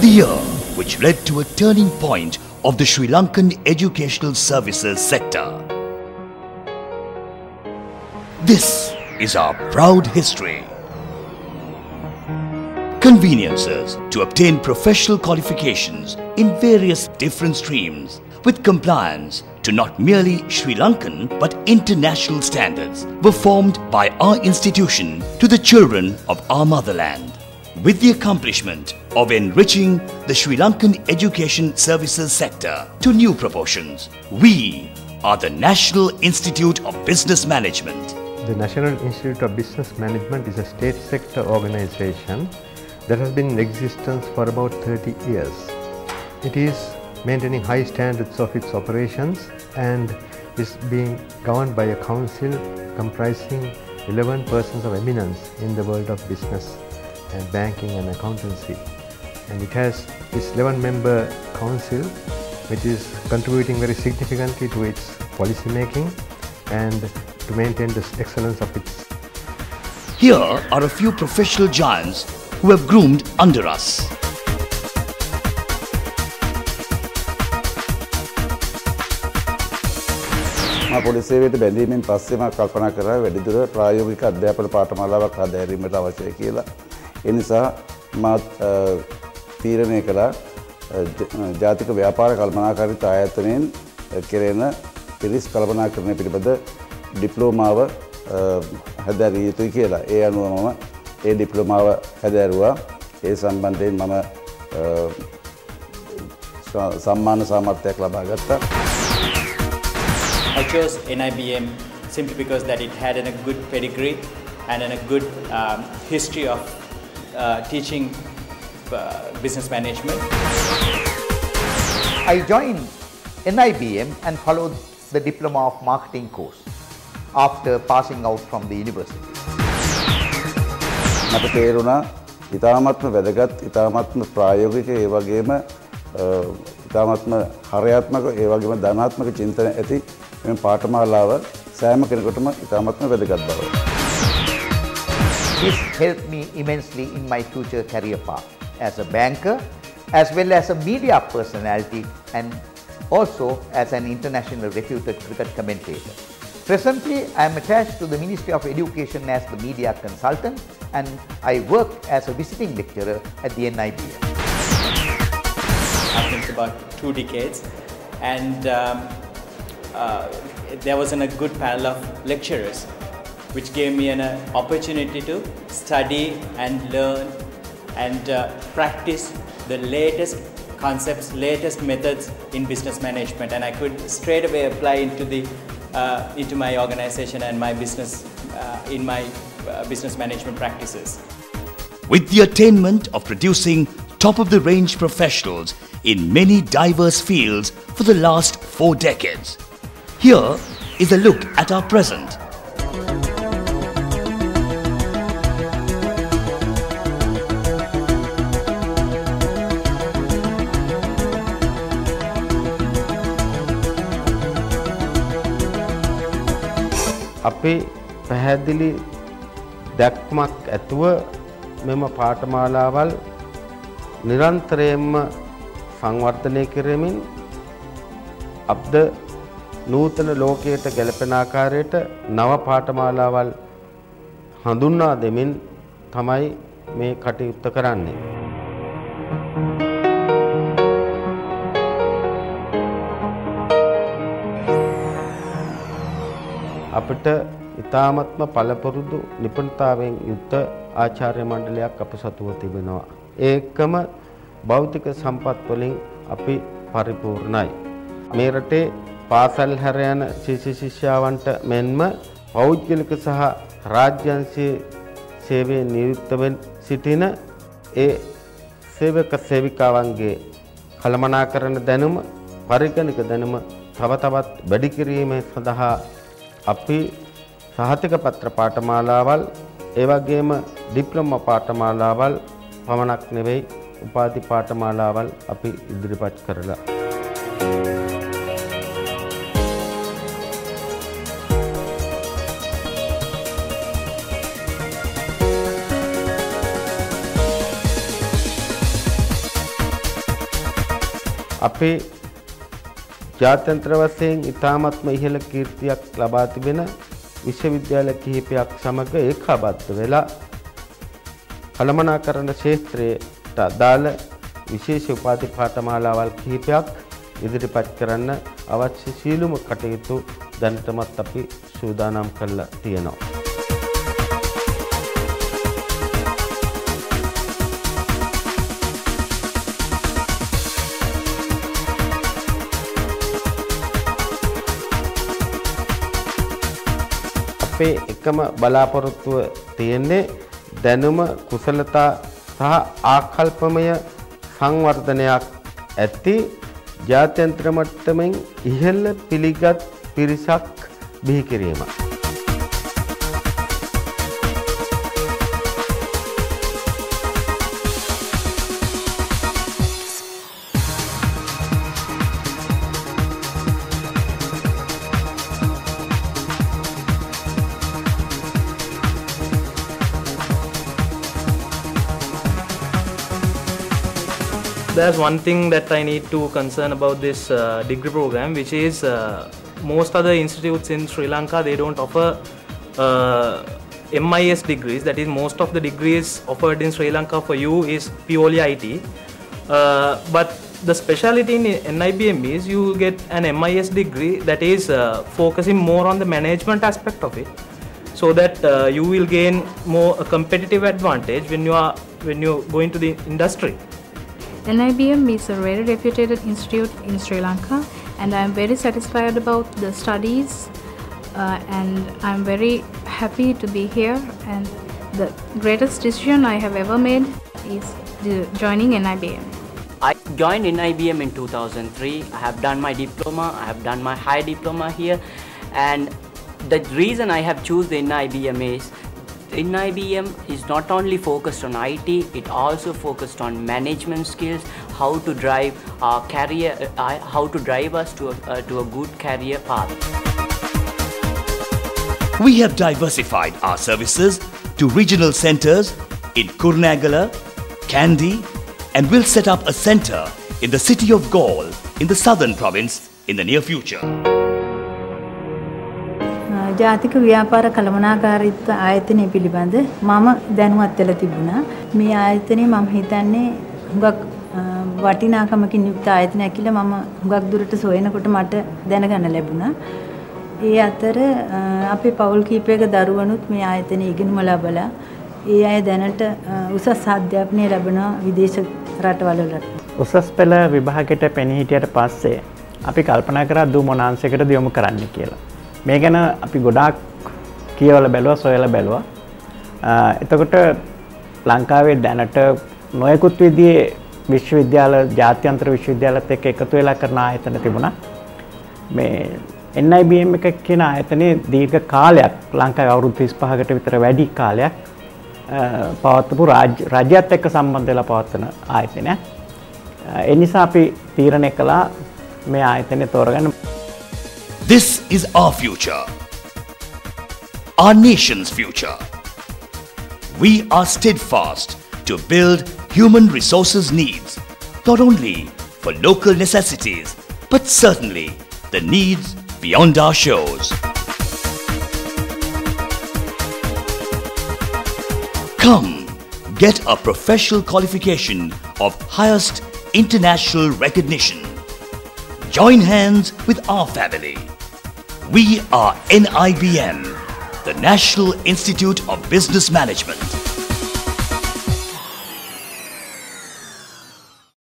The year which led to a turning point of the Sri Lankan educational services sector. This is our proud history. Conveniences to obtain professional qualifications in various different streams with compliance to not merely Sri Lankan but international standards were formed by our institution to the children of our motherland. With the accomplishment of enriching the Sri Lankan education services sector to new proportions, we are the National Institute of Business Management. The National Institute of Business Management is a state sector organization that has been in existence for about 30 years. It is maintaining high standards of its operations and is being governed by a council comprising 11 persons of eminence in the world of business and banking and accountancy. And it has its 11 member council which is contributing very significantly to its policy making and to maintain the excellence of its Here are a few professional giants who have groomed under us. මා police සේවයට බැඳීමෙන් පස්සෙම කල්පනා කරා වැඩිදුර ප්‍රායෝගික අධ්‍යාපන පාඨමාලාවක් හදාරීමට අවශ්‍යයි කියලා. ඒ නිසා මාත් තීරණය කළා ජාතික ව්‍යාපාර කල්පනාකාරිතා ආයතනයෙන් කෙරෙන පිරිස් කල්පනාකරණය පිළිබඳ ඩිප්ලෝමාව හැදැරිය යුතුයි කියලා. ඒ අනුව මම ඒ ඩිප්ලෝමාව හැදැරුවා. ඒ සම්බන්ධයෙන් මම සම්මාන සාමර්ථයක් ලබා ගත්තා. I chose NIBM simply because that it had a good pedigree and a good um, history of uh, teaching uh, business management. I joined NIBM and followed the Diploma of Marketing course after passing out from the university. මට තේරුණා ඉතාමත්ම වැදගත් ඉතාමත්ම ප්‍රායෝගික ඒ වගේම ඉතාමත්ම හරයාත්මක ඒ වගේම ධනාත්මක චින්තන ඇති මෙම පාඨමාලාව සෑම කෙනෙකුටම ඉතාමත්ම වැදගත් බව. This helped me immensely in my future career path as a banker, as well as a media personality and also as an international reputed cricket commentator. Presently, I am attached to the Ministry of Education as the media consultant and I work as a visiting lecturer at the. I think about two decades and um, uh, there was an, a good panel of lecturers which gave me an uh, opportunity to study and learn and uh, practice the latest concepts, latest methods in business management and I could straight away apply into the uh, into my organization and my business uh, in my uh, business management practices. With the attainment of producing top of the range professionals in many diverse fields for the last four decades. Here is a look at our present. අපි පැහැදිලි දැක්මක් ඇතුව මෙම පාඨමාලාවල් නිරන්තරයෙන්ම සංවර්ධනය කරමින් අපද නූතන ලෝකයට ගැලපෙන ආකාරයට නව පාඨමාලාවල් හඳුන්වා දෙමින් තමයි මේ කටයුත්ත කරන්නේ. අපිට ඉතාමත්ම පළපුරුදු නිපුණතාවෙන් යුක්ත ආචාර්ය මණ්ඩලයක් අප සතුව තිබෙනවා. ඒකම භෞතික සම්පත් වලින් අපි පරිපූර්ණයි. මේ රටේ පාසල් හැර යන ශිෂ්‍ය ශිෂ්‍යාවන්ට මෙන්ම පෞද්ගලික සහ රාජ්‍යංශයේ සේවයේ නියුක්ත වෙන් සිටින ඒ සේවක සේවිකාවන්ගේ කළමනාකරන දැනුම පරිගණක දැනුම තව තවත් වැඩි කිරීම සඳහා අපි සහතික පත්‍ර පාඨමාලාවල් ඒ වගේම ඩිප්ලෝමා පාඨමාලාවල් පමණක් නෙවෙයි උපාධි පාඨමාලාවල් අපි ඉදිරිපත් කරලා. අපේ ජාත්‍යන්ත්‍ර වශයෙන් ඉතාමත්ම ඉහළ කීර්තියක් ලබා තිබෙන විශ්වවිද්‍යාල කිහිපයක් සමග ඒකාබද්ධ වෙලා කළමනාකරණ ක්ෂේත්‍රයට අදාළ විශේෂ උපාධි පාඨමාලාවල් කිහිපයක් ඉදිරිපත් කරන්න අවශ්‍ය සීලුම කටයුතු දැනටමත් අපි සූදානම් කරලා තියෙනවා. අපේ එකම බලාපොරොත්තුව තියෙන්නේ දැනුම කුසලතා සහ ආකල්පමය සංවර්ධනයක් ඇති ජාත්‍යන්ත්‍ර මට්ටමින් ඉහළ පිළිගත් පිරිසක් බිහි කිරීම. There's one thing that I need to concern about this uh, degree program, which is uh, most other institutes in Sri Lanka they don't offer uh, MIS degrees. That is, most of the degrees offered in Sri Lanka for you is purely IT. Uh, but the specialty in NIBM is you get an MIS degree that is uh, focusing more on the management aspect of it, so that uh, you will gain more a competitive advantage when you are when you go into the industry. NIBM is a very reputed institute in Sri Lanka and I am very satisfied about the studies uh, and I'm very happy to be here and the greatest decision I have ever made is joining NIBM. I joined NIBM in 2003. I have done my diploma, I have done my high diploma here and the reason I have chosen NIBM is NIBM is not only focused on IT, it also focused on management skills, how to drive our career, uh, how to drive us to a, uh, to a good career path. We have diversified our services to regional centers in Kurunegala, Kandy, and will set up a center in the city of Galle in the southern province in the near future. ජාතික ව්‍යාපාර කළමනාකාරීත්ව ආයතනය පිළිබඳ මම දැනුවත් වෙලා තිබුණා. මේ ආයතනය මම හිතන්නේ හුඟක් වටිනාකමකින් යුක්ත ආයතනයක් කියලා මම හුඟක් දුරට සොයනකොට මට දැනගන්න ලැබුණා. ඒ අතර අපේ පවුල් කීපයක දරුවනුත් මේ ආයතනයේ ඉගෙනුම ලබලා ඒ අය දැනට උසස් අධ්‍යාපනය ලැබෙනවා විදේශ රටවල වලට. උසස් පෙළ විභාගයට පෙනී හිටියට පස්සේ අපි කල්පනා කරා දූ මොනාංශයකට යොමු කරන්න කියලා. මේ ගැන අපි ගොඩාක් කියවල බැලුව සොයල බැලුව. එතකොට ලංකාවේ දැනට නොයකුත් විදියේ විශ්වවිද්‍යාල ජාත්‍යන්ත්‍ර විශ්වවිද්‍යාලත් එක්ක එකතු වෙලා කරන ආයතන තිබුණා. මේ NIBM එක කියන ආයතනයේ දීර්ඝ කාලයක් ලංකාවේ අවුරුදු 35කට විතර වැඩි කාලයක් පවත්වපු රාජ්‍යත් එක්ක සම්බන්ධ වෙලා පවත්වන ආයතනයක්. ඒ නිසා අපි තීරණය කළා මේ ආයතනය තෝරගන්න. This is our future. Our nation's future. We are steadfast to build human resources needs, not only for local necessities, but certainly the needs beyond our shores. Come, get a professional qualification of highest international recognition. Join hands with our family we are NIBM, the National Institute of Business Management.